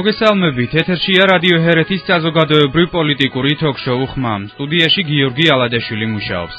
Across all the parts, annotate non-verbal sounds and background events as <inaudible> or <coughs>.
მოგესალმებით. ეთერშია რადიო ჰერეთის საზოგადოებრივ პოლიტიკური თოქ-შოუ ხმა. სტუდიაში გიორგი ალადაშვილი მუშაობს.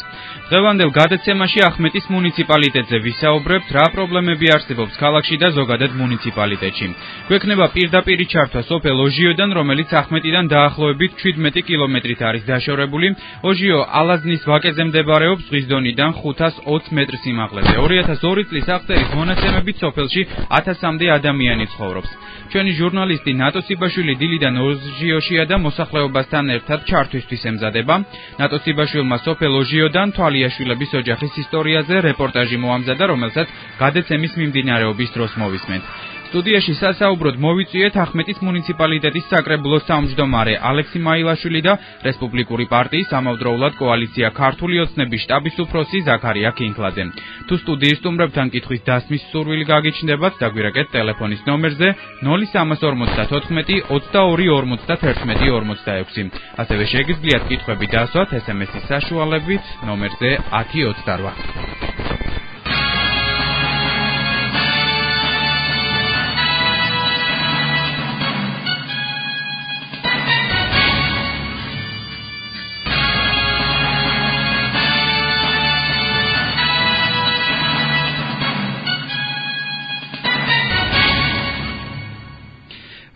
დღევანდელ გადაცემაში ახმეტის მუნიციპალიტეტზე ვისაუბრებთ, რა პრობლემები არსებობს ქალაქში და ზოგადად მუნიციპალიტეტში. გვექნება პირდაპირი ჩართვა სოფელ ოჟიოდან, რომელიც ახმეტიდან დაახლოებით 17 კილომეტრით არის დაშორებული. ოჟიო ალაზნის ვაკეზე მდებარეობს, ზღვის დონიდან 520 მეტრის სიმაღლეზე. 2002 წლის აღწერის მონაცემებით სოფელში 1000-მდე ადამიანი ცხოვრობს. ჩვენი ჟურნალისტი ნატო სიბაშვილი დილიდან ოჟიოშია და მოსახლეობასთან ერთად ჩართვისთვის ემზადება. ნატო სიბაშვილმა სოფელ ოჟიოდან თვალიაშვილების ოჯახის ისტორიაზე რეპორტაჟი მოამზადა, რომელსაც გადაცემის მიმდინარეობის დროს მოვისმენთ. სტუდიაში სასაუბროდ მოვიწვიეთ ახმეტის მუნიციპალიტეტის საკრებულოს თავმჯდომარე ალექსი მაილაშვილი და რესპუბლიკური პარტიის ამავდროულად კოალიცია ქართული ოცნების შტაბის უფროსი ზაქარია კინკლაძე. თუ სტუდიის სტუმრებთან კითხვის დასმის სურვილი გაგიჩნდებათ, დაგვირეკეთ ტელეფონის ნომერზე 0354 22 41 ასევე შეგიძლიათ კითხვები დასვათ SMS-ის საშუალებით ნომერზე 1028.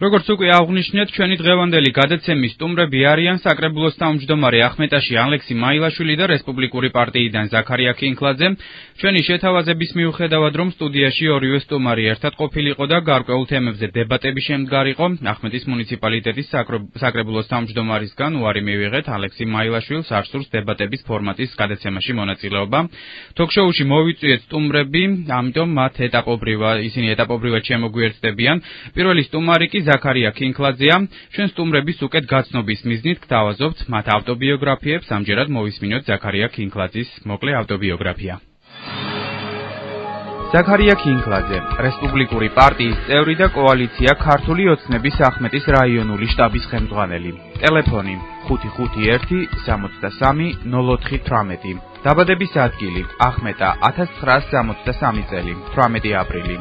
როგორც უკვე აღნიშნეთ, ჩვენი დღევანდელი გადაცემის სტუმრები არიან საკრებულოს თავმჯდომარე ახმეტაში ალექსი მაილაშვილი და რესპუბლიკური პარტიიდან ზაქარია კინკლაძე. ჩვენი შეთავაზების მიუხედავად, რომ სტუდიაში ორივე სტუმარი ერთად ყოფილიყო და გარკვეულ თემებზე დებატები შემდგარიყო, ახმეტის მუნიციპალიტეტის საკრებულოს თავმჯდომარისგან უარი მივიღეთ ალექსი მაილაშვილს არსურს დებატების ფორმატის გადაცემაში მონაწილეობა. თოქშოუში მოვიწვიეთ სტუმრები, ამიტომ მათ ეტაპობრივად ისინი ეტაპობრივად შემოგვიერთდებიან. პირველი სტუმარი კი ზაქარია კინკლაძეა ჩვენ სტუმრების უკეთ გაცნობის მიზნით გთავაზობთ მათ ავტობიოგრაფიებს. ამჯერად მოვისმინოთ ზაქარია კინკლაძის მოკლე ავტობიოგრაფია. ზაქარია კინკლაძე რესპუბლიკური პარტიის წევრი და კოალიცია ქართული ოცნების ახმეტის რაიონული შტაბის ხელმძღვანელი. ტელეფონი 551 63 0418 დაბადების ადგილი ახმეტა 1963 წელი 18 აპრილი.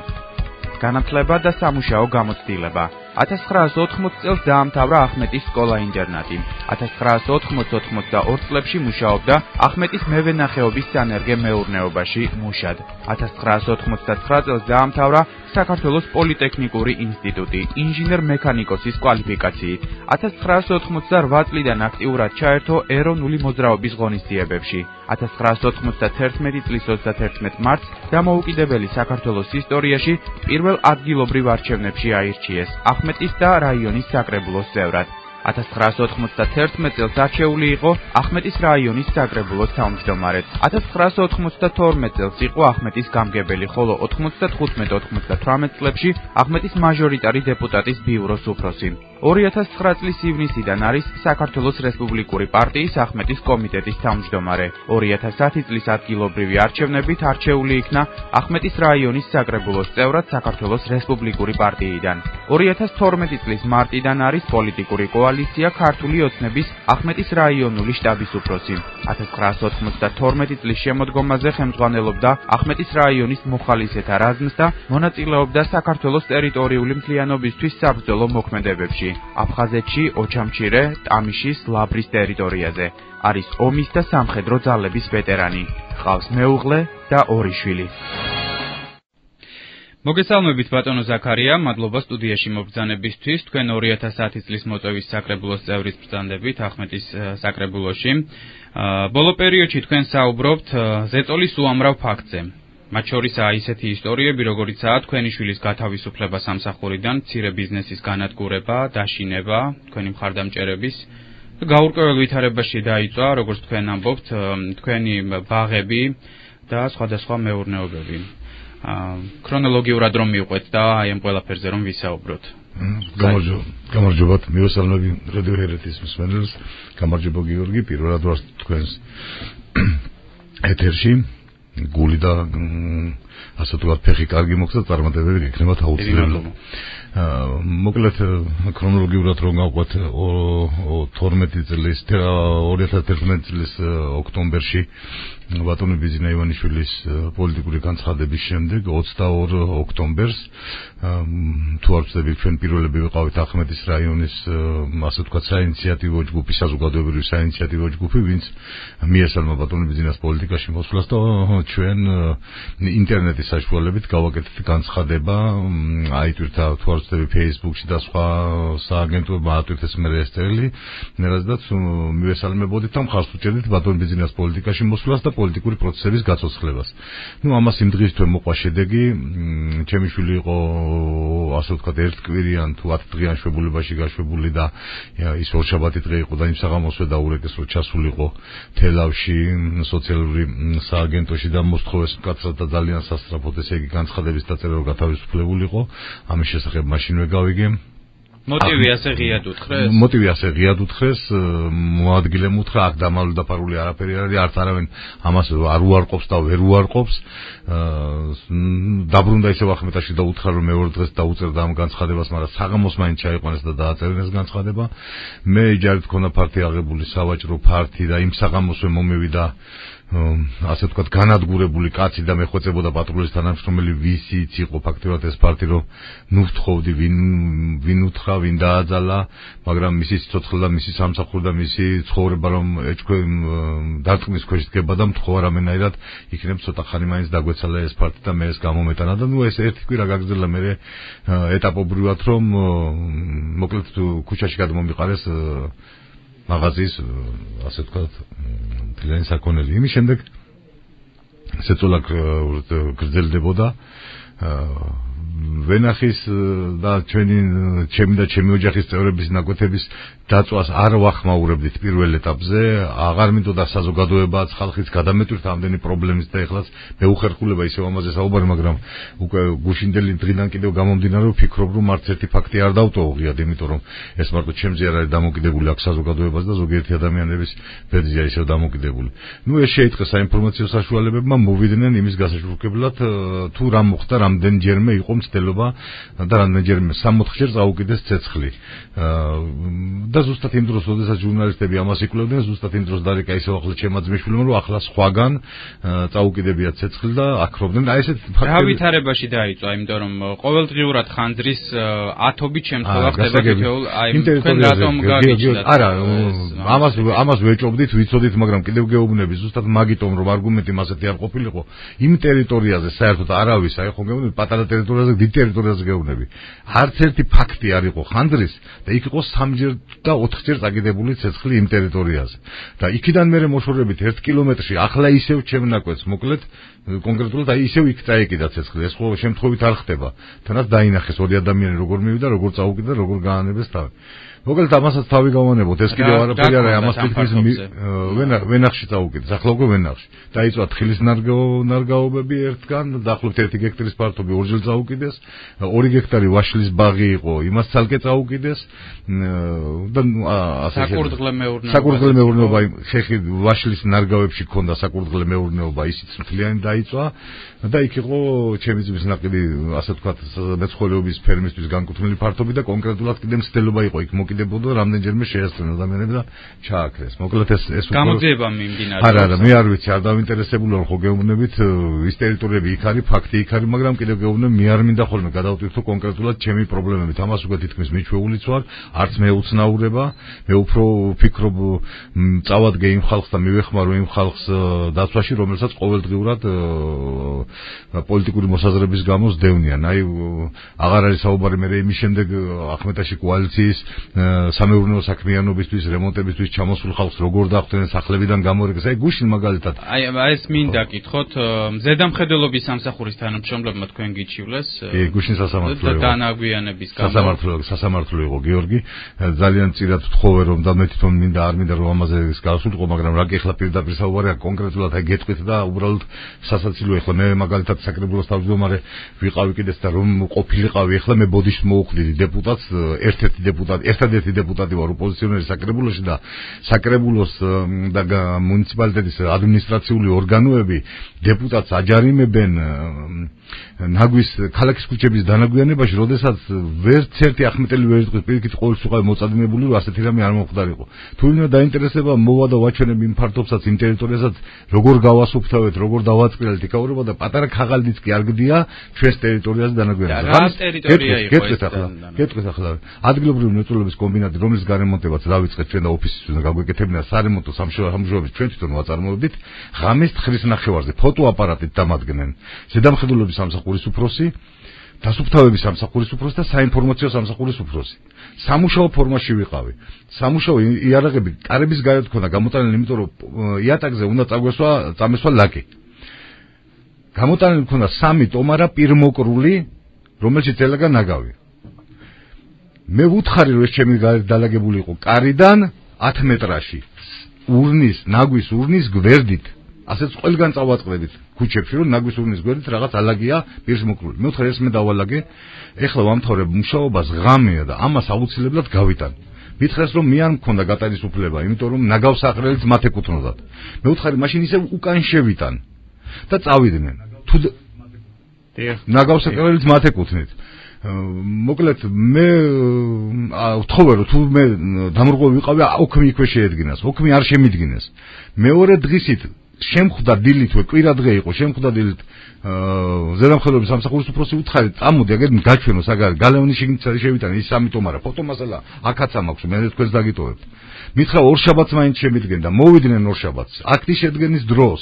განათლება და სამუშაო გამოცდილება 1980 წელს დაამთავრა ახმეტის სკოლა-ინტერნატი. 1980-82 წლებში მუშაობდა ახმეტის მევენახეობის სანერგე მეურნეობაში მუშად. 1989 წელს დაამთავრა საქართველოს პოლიტექნიკური ინსტიტუტი ინჟინერ-მექანიკოსის კვალიფიკაციით. 1988 წლიდან აქტიურად ჩაერთო ეროვნული მოძრაობის ღონისძიებებში. 1991 წლის 31 მარტს დამოუკიდებელი საქართველოს ისტორიაში პირველ ადგილობრივ არჩევნებში აირჩიეს. ახმეტის და რაიონის საკრებულოს წევრად. 1991 წელს არჩეული იყო ახმეტის რაიონის საკრებულოს თავმჯდომარედ. 1992 წელს იყო ახმეტის გამგებელი, ხოლო 95-98 წლებში ახმეტის მაჟორიტარი დეპუტატის ბიუროს უფროსი. 2009 წლის ივნისიდან არის საქართველოს რესპუბლიკური პარტიის ახმეტის კომიტეტის თავმჯდომარე. 2010 წლის ადგილობრივი არჩევნებით არჩეული იქნა ახმეტის რაიონის საკრებულოს წევრად საქართველოს რესპუბლიკური პარტიიდან. 2012 წლის მარტიდან არის პოლიტიკური კოალიცია ქართული ოცნების ახმეტის რაიონული შტაბის უფროსი. 1992 წლის შემოდგომაზე ხელმძღვანელობდა ახმეტის რაიონის მოხალისეთა რაზმს და მონაწილეობდა საქართველოს ტერიტორიული მთლიანობისთვის საბრძოლო მოქმედებებში. აფხაზეთში, ოჩამჩირე, ტამიშის, ლაბრის ტერიტორიაზე. არის ომის და სამხედრო ძალების ვეტერანი. ყავს მეუღლე და ორი შვილი. მოგესალმებით ბატონო ზაქარია, მადლობა სტუდიაში მობრძანებისთვის. თქვენ 2010 წლის მოწვევის საკრებულოს წევრის ბრძანდებით ახმეტის საკრებულოში. ბოლო პერიოდში თქვენ საუბრობთ ზეწოლის უამრავ ფაქტზე. მათ შორისაა ისეთი ისტორიები, როგორიცაა თქვენი შვილის გათავისუფლება სამსახურიდან, ცირე ბიზნესის განადგურება, დაშინება, თქვენი მხარდამჭერების გაურკვეველ ვითარებაში დაიწვა, როგორც თქვენ ამბობთ, თქვენი ბაღები და სხვადასხვა მეურნეობები. ქრონოლოგიურად რომ მივყვეთ და აი ამ ყველაფერზე რომ ვისაუბროთ. გამარჯობა. გამარჯობა. მიესალმები რადიო ჰერეთის მსმენელს. გამარჯობა გიორგი, პირველად ვარ თქვენს <coughs> ეთერში. გული და ასე თქვა ფეხი კარგი მოხდა წარმატებები იქნება თავისუფლად. მოკლედ ქრონოლოგიურად რომ გავყვეთ 12 წლის 2011 წლის ოქტომბერში ბატონი ბიზნა ივანიშვილის პოლიტიკური განცხადების შემდეგ 22 ოქტომბერს თუ არ ვწდები ჩვენ პირველები ვიყავით ახმეტის რაიონის ასე ვთქვათ საინიციატივო ჯგუფი საზოგადოებრივი საინიციატივო ჯგუფი ვინც მიესალმა ბატონი ბიზნეს პოლიტიკაში მოსვლას და ჩვენ ინტერნეტის საშუალებით გავაკეთეთ განცხადება აიტვირთა თუ არ ვწდები Facebook-ში და სხვა სააგენტოებმა ატვირთეს მე ეს წელი ნერაზდაც მიესალმებოდით ამ ხარს უჭერდით ბატონი ბიზნეს პოლიტიკაში მოსვლას და პოლიტიკური პროცესების გაცოცხლებას. ნუ ამას იმ დღისთვის მოყვა შედეგი, ჩემი შვილი იყო ასე ვთქვათ ერთკვირიან თუ 10 დღიან შვებულებაში გაშვებული და ის ორშაბათი დღე იყო და იმ საღამოსვე დაურეკეს რომ ჩასულიყო თელავში სოციალური სააგენტოში და მოსთხოვეს მკაცრად და ძალიან სასწრაფოდ ესე იგი განცხადების დაწერა რომ გათავისუფლებულიყო. ამის შესახებ მაშინვე გავიგე. მოტივი ასე ღიად უთხრეს? მოტივი ასე ღიად უთხრეს, მოადგილემ უთხრა, აქ დამალულ დაფარული არაფერი არ არის, არც არავინ ამას არ უარყოფს და ვერ უარყოფს. დაბრუნდა ისევ ახმეტაში და უთხრა, რომ მეორე დღეს დაუწერდა ამ განცხადებას, მაგრამ საღამოს მაინც ჩაიყვანეს და დააწერინეს განცხადება. მე ჯარით ქონა ფარტი აღებული სავაჭრო ფარტი და იმ საღამოსვე მომევიდა ასე ვთქვათ განადგურებული კაცი და მეხვეწებოდა პატრულის თანამშრომელი ვისიც იყო ფაქტობრივად ეს პარტი რომ ნუ ვთხოვდი ვინ ვინ უთხრა ვინ დააძალა მაგრამ მისი ცოცხლ და მისი სამსახური და მისი ცხოვრება რომ ეჭქვენ დარტყმის ქვეშ დგება და მთხოვა რამენაირად იქნებ ცოტა ხანი მაინც დაგვეცალა ეს პარტი და მე ეს გამომეტანა. და ნუ ეს ერთი კვირა გაგრძელა მე ეტაპობრივად რომ მოკლედ ქუჩაში გადმომიყარეს მაღაზიის ასე ვთქვათ ძალიან საქონელი. იმის შემდეგ შეწოლა გრძელდებოდა ვენახის და ჩვენი ჩემი და ჩემი ოჯახის წევრების ნაკვეთების დაწვას არ ვახმაურებდით პირველ ეტაპზე, აღარ მინდოდა საზოგადოებაც, ხალხიც გადამეტვირთ ამდენი პრობლემის და ეხლაც მე უხერხულება ისევ ამაზე საუბარი, მაგრამ უკვე გუშინდელი დღიდან კიდევ გამომდინარე ვფიქრობ, რომ არც ერთი ფაქტი არ დავტოვღიათ, იმიტომ რომ ეს მარტო ჩემზე არ არის დამოკიდებული აქ საზოგადოებას და ზოგიერთი ადამიანების ბედზია ისევ დამოკიდებული. ნუ ეს შეიტყეს საინფორმაციო საშუალებებმა მოვიდნენ იმის გასაშუქებლად, თუ რა მოხდა, რამდენჯერმე იყო მცდელობა და რამდენჯერმე 60-ჯერ წაუკიდეს ცეცხლი. და ზუსტად იმ დროს, როდესაც ჟურნალისტები ამას იკვლევდნენ, ზუსტად იმ დროს დარეკა ისევ ახლა ჩემმა ძმისშვილმა, რომ ახლა სხვაგან წაუკიდებიათ ცეცხლი და აქრობდნენ. აი ესეთ ფაქტები. რა ვითარებაში დაიწყო, იმიტომ რომ ყოველდღიურად ხანძრის ათობით შემთხვევა ხდება თითოეულ აი თქვენ რატომ გაგიჩნდათ? არა, ამას ამას ვეჭობდით, ვიცოდით, მაგრამ კიდევ გეუბნები ზუსტად მაგიტომ, რომ არგუმენტი მასეთი არ ყოფილიყო. იმ ტერიტორიაზე საერთოდ არავის, აი ხო გეუბნები პატარა ტერიტორიაზე, დიდ ტერიტორიაზე გეუბნები. არც ერთი ფაქტი არ იყო ხანძრის და იქ იყო სამჯერ და 4-ჯერ წაგიდებული ცეცხლი იმ ტერიტორიაზე. და იქიდან მე მოშორებით 1 კილომეტრში ახლა ისევ ჩემნაკვეთს მოკლედ კონკრეტულად აი ისევ იქ წაეკიდა ცეცხლი. ეს ხო შემთხვევით არ ხდება. თანაც დაინახეს ორი ადამიანი როგორ მივიდა, როგორ წაუკიდა, როგორ გაანებეს თავი. მოკლედ ამასაც თავი გავანებოთ ეს კიდევ არაფერი არა ამას თითქმის ვენა ვენახში წაუკიდე ახლა უკვე ვენახში. დაიწვა თხილის ნარგაობები ერთგან დაახლოებით 1 გექტარის ფართობი ორჯერ წაუკიდეს. 2 გექტარი ვაშლის ბაღი იყო იმას ცალკე წაუკიდეს. და ასე საკურდღლე მეურნეობა საკურდღლე მეურნეობა ხეხი ვაშლის ნარგავებში ქონდა საკურდღლე მეურნეობა ისიც მთლიანი დაიწვა. და იქ იყო ჩემი ძმის ნაკიდი ასე ვთქვათ მეცხოველეობის ფერმისთვის განკუთვნილი ფართობი და კონკრეტულად კიდე მცდელობა იყო. იქ მოკი დამოკიდებოდა რამდენჯერმე შეესწრნენ ადამიანები და ჩააქრეს. მოკლედ ეს ეს უკვე გამოძიება მიმდინარეობს. არა, არა, მე არ ვიცი, არ დავინტერესებული ვარ ხო გეუბნებით ის ტერიტორიები იქ არის, ფაქტი იქ არის, მაგრამ კიდევ გეუბნებ მე არ მინდა ხოლმე გადავტვირთო კონკრეტულად ჩემი პრობლემებით. ამას უკვე თითქმის მიჩვეულიც ვარ, არც მე უცნაურება, მე უფრო ვფიქრობ წავადგე იმ ხალხს და მივეხმარო იმ ხალხს დაცვაში, რომელსაც ყოველდღიურად პოლიტიკური მოსაზრების გამო სდევნიან. აი აღარ არის საუბარი მე იმის შემდეგ ახმეტაში კოალიციის სამეურნეო საქმიანობისთვის, რემონტებისთვის ჩამოსულ ხალხს როგორ დახვდნენ სახლებიდან გამორეგეს. აი გუშინ მაგალითად. აი ეს მინდა კითხოთ, ზედამხედველობის სამსახურის თანამშრომლებმა თქვენ გიჩივლეს? კი, გუშინ სასამართლო. და დანაგვიანების გამო. სასამართლო, სასამართლო იყო გიორგი. ძალიან წილად ვთხოვე რომ და მე თვითონ მინდა არ მინდა რომ ამაზე ის გავსულიყო, მაგრამ რა კი ახლა პირდაპირ საუბარია კონკრეტულად აი გეტყვით და უბრალოდ სასაცილო ახლა მე მაგალითად საკრებულოს თავმჯდომარე ვიყავი კიდეც და რომ ყოფილიყავი ახლა მე ბოდიშს მოუხდიდი დეპუტატს, ერთ-ერთი დეპუტატი, ერთად ერთადერთი დეპუტატი ვარ ოპოზიციონერი საკრებულოში და საკრებულოს და მუნიციპალიტეტის ადმინისტრაციული ორგანოები დეპუტატს აჯარიმებენ ნაგვის ქალაქის ქუჩების დანაგვიანებაში, როდესაც ვერც ერთი ახმეტელი ვერ იტყვის პირიქით ყოველ სულ მოწადინებული, რომ ასეთი რამე არ მომხდარიყო. თუ ვინმე დაინტერესება მოვა და ვაჩვენებ იმ ფართობსაც იმ ტერიტორიასაც, როგორ გავასუფთავეთ, როგორ დავაწყვილეთ იქაურობა და პატარა ქაღალდიც კი არ გდია ჩვენს ტერიტორიაზე დანაგვიანებაში. რა ტერიტორია იყო ეს? გეტყვით ახლა. ადგილობრივი მრეწველობის კომბინატი, რომლის გარემონტებაც დავიწყეთ ჩვენ და ოფისის უნდა გაგვეკეთებინა სარემონტო სამშობლოების ჩვენ თვითონ ვაწარმოებდით, ღამის თხრის ნახევარზე ფოტოაპარატით დამადგენენ. ზედამხედველობის სამსახურის უფროსი, დასუფთავების სამსახურის უფროსი და საინფორმაციო სამსახურის უფროსი. სამუშაო ფორმაში ვიყავი. სამუშაო იარაღები კარების გარეთ ქონდა გამოტანილი, იმიტომ რომ იატაკზე უნდა წაგვესვა, წამესვა ლაკი. გამოტანილი ქონდა სამი ტომარა პირმოკრული, რომელშიც ელაგა ნაგავი. მე ვუთხარი რომ ეს ჩემი დალაგებული იყო კარიდან 10 მეტრაში. ურნის, ნაგვის ურნის გვერდით. ასეც ყველგან წავაწყდებით ქუჩებში რომ ნაგვის ურნის გვერდით რაღაც ალაგია პირს მოკრული. მე ვთქარ ეს მე დავალაგე. ეხლა ვამთავრებ მუშაობას ღამეა და ამას აუცილებლად გავიტან. მითხრეს რომ მე არ მქონდა გატარის უფლება, იმიტომ რომ ნაგავს აყრელიც მათ ეკუთვნოდათ. მე ვთქარი მაშინ ისე უკან შევიტან და წავიდნენ. თუ ნაგავს აყრელიც მათ ეკუთვნით. მოკლედ მე ვთხოვე რომ თუ მე დამრღვევი ვიყავი, ოქმი იქვე შეედგინას, ოქმი არ შემიდგინეს. მეორე დღისით შემხვდა დილით ვე კვირა დღე იყო შემხვდა დილით ზედამხედველობის სამსახურის უფროსი უთხარი წამოდი აგერ გაჩვენო საგარი გალეონის შიგნით შევიტანე ის სამი ტომარა. ფოტომასალა აქაც ამაქვს მე თქვენს დაგიტოვებთ მითხრა ორ შაბათს მაინც შემიდგენ და მოვიდნენ ორ შაბათს. აქტის შედგენის დროს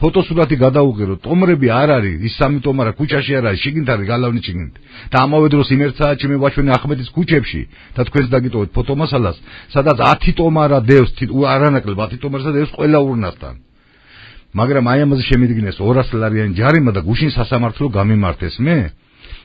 ფოტოსურათი გადაუღირო ტომრები არ არის ის სამი ტომარა ქუჩაში არ არის შიგნით არის გალეონის შიგნით. და ამავე დროს იმერთ საათში მე ვაჩვენე ახმეტის ქუჩებში და თქვენს დაგიტოვებთ ფოტომასალას სადაც 10 ტომარა დევს არანაკლებ 10 ტომარსა დევს ყველა ურნასთან მაგრამ აი ამაზე შემიდგინეს 200 ლარიანი ჯარიმა და გუშინ სასამართლო გამიმართეს. მე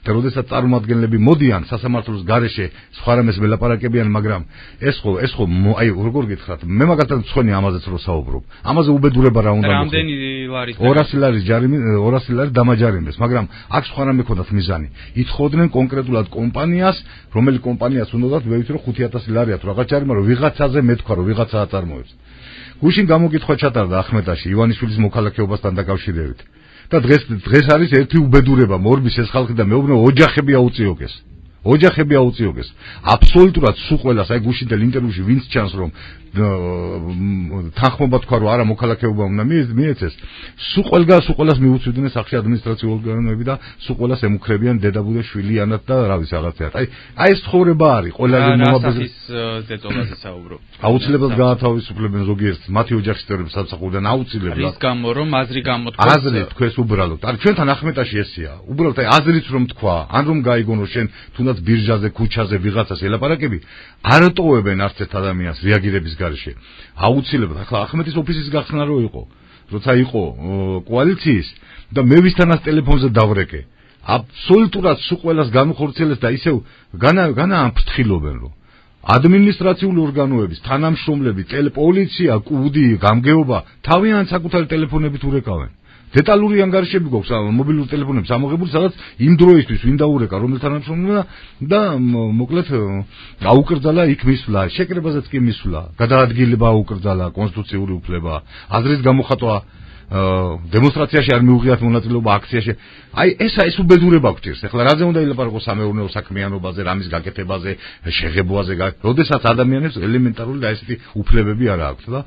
და როდესაც წარმომადგენლები მოდიან სასამართლოს გარეშე სხვა რამეს ველაპარაკებიან მაგრამ ეს ხო ეს ხო აი როგორ გითხრათ მე მაგალითად მცხონი ამაზეც რო საუბრობ. ამაზე უბედურება რა უნდა რამდენი ლარის 200 ლარის ჯარიმი 200 ლარი დამაჯარიმეს მაგრამ აქ სხვა რამე ქონდათ მიზანი. ითხოვდნენ კონკრეტულად კომპანიას რომელი კომპანიას უნდათ ვიცი რომ 5000 ლარია თუ რაღაც ჯარიმა რომ ვიღაცაზე მეთქვა რომ ვიღაცა აწარმოებს გუშინ გამოგითხვა ჩატარდა ახმეტაში ივანიშვილის მოქალაქეობასთან დაკავშირებით და დღეს დღეს არის ერთი უბედურება მორბის ეს ხალხი და მეუბნე ოჯახები აუწიოგეს ოჯახები აუწიოგეს აბსოლუტურად სულ ყველას აი გუშინდელ ინტერვიუში ვინც ჩანს რომ თანხმობა თქვა რომ არა მოქალაქეობა უნდა მიეცეს. სულ ყველგან სულ ყველას მიუწვიდნენ სახში ადმინისტრაციული ორგანოები და სულ ყველას ემუქრებიან დედაბუდე შვილიანად და რა ვიცი რაღაცა აი აი ეს ცხოვრება არის ყველა მომაბეზის ზეწოლაზე საუბრო აუცილებლად გაათავისუფლებენ ზოგიერთს მათი ოჯახის წევრებს სამსახურიდან აუცილებლად. რის გამო რომ აზრი გამოთქვა აზრი თქვენს უბრალოდ. არის ჩვენთან ახმეტაში ესია უბრალოდ აი აზრიც რომ თქვა ან რომ გაიგონო შენ თუნდაც ბირჟაზე ქუჩაზე ვიღაცას ელაპარაკები არ ტოვებენ არც ერთ ადამიანს რეაგირების გარეშე. აუცილებლად ახლა ახმეთის ოფისის გახსნა რო იყო, როცა იყო კოალიციის და მე ვისთანაც ტელეფონზე დავრეკე. აბსოლუტურად სულ ყველას განხორციელეს და ისევ განა განა ამფრთხილობენ რომ ადმინისტრაციული ორგანოების თანამშრომლები, ტელეპოლიცია, კუდი, გამგეობა თავიანთ საკუთარი ტელეფონებით ურეკავენ. დეტალური ანგარიშები გვაქვს მობილურ ტელეფონებს ამოღებული სადაც იმ დროისთვის ვინ დაურეკა რომელ თანამშრომლმა და მოკლედ აუკრძალა იქ მისვლა შეკრებაზეც კი მისვლა გადაადგილება აუკრძალა კონსტიტუციური უფლება აზრის გამოხატვა დემონსტრაციაში არ მიუღიათ მონაწილეობა აქციაში. აი ესა ეს უბედურება გვჭირს. ეხლა რაზე უნდა ილაპარაკო სამეურნეო საქმიანობაზე, რამის გაკეთებაზე, შეღებოაზე, როდესაც ადამიანებს ელემენტარული და ესეთი უფლებები არ აქვს და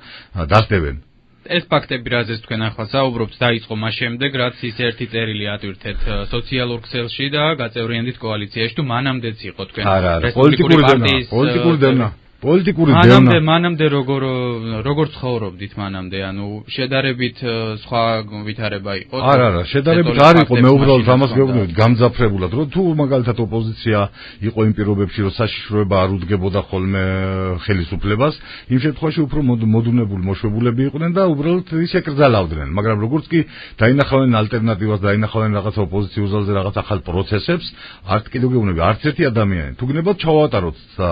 დასდებენ. ეს ფაქტები რაზეც თქვენ ახლა საუბრობთ დაიწყო მას შემდეგ რაც ის ერთი წერილი ატვირთეთ სოციალურ ქსელში და გაწევრიანდით კოალიციაში. თუ მანამდეც იყო თქვენ რესპუბლიკური პარტიის პოლიტიკური დენა პოლიტიკური დევნა მანამდე მანამდე როგორ როგორ ცხოვრობდით მანამდე? ანუ შედარებით სხვა ვითარება იყო? არა არა შედარებით არ იყო. მე უბრალოდ ამას გეუბნები გამძაფრებულად რომ თუ მაგალითად ოპოზიცია იყო იმ პირობებში რომ საშიშროება არ უდგებოდა ხოლმე ხელისუფლებას იმ შემთხვევაში უფრო მოდუნებული მოშვებულები იყვნენ და უბრალოდ ისე კრძალავდნენ მაგრამ როგორც კი დაინახავენ ალტერნატივას დაინახავენ რაღაც ოპოზიციურ ზალზე რაღაც ახალ პროცესებს არც კიდევ გეუბნები არც ერთი ადამიანი. თუ გნებათ ჩავატაროთ და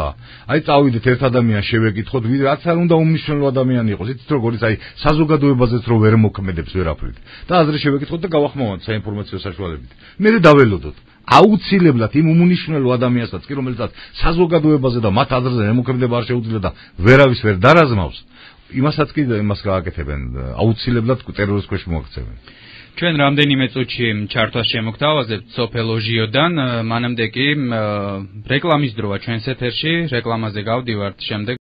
აი წავიდეთ ერთ ადამიანს შევეკითხოთ, რაც არ უნდა უმნიშვნელო ადამიანი იყოს, იცით როგორიც აი საზოგადოებაზეც რო ვერ მოქმედებს ვერაფრით. და აზრი შევეკითხოთ და გავახმოვანთ საინფორმაციო საშუალებით. მე დაველოდოთ. აუცილებლად იმ უმნიშვნელო ადამიანსაც კი რომელსაც საზოგადოებაზე და მათ აზრზე ემოქმედება არ შეუძლია და ვერავის ვერ დარაზმავს იმასაც კი იმას გააკეთებენ აუცილებლად ტერორის ქვეშ მოაქცევენ ჩვენ რამდენიმე წუთში ჩართვას შემოგთავაზებთ სოფელოჟიოდან მანამდე კი რეკლამის დროა. ჩვენს ეთერში რეკლამაზე გავდივართ შემდეგ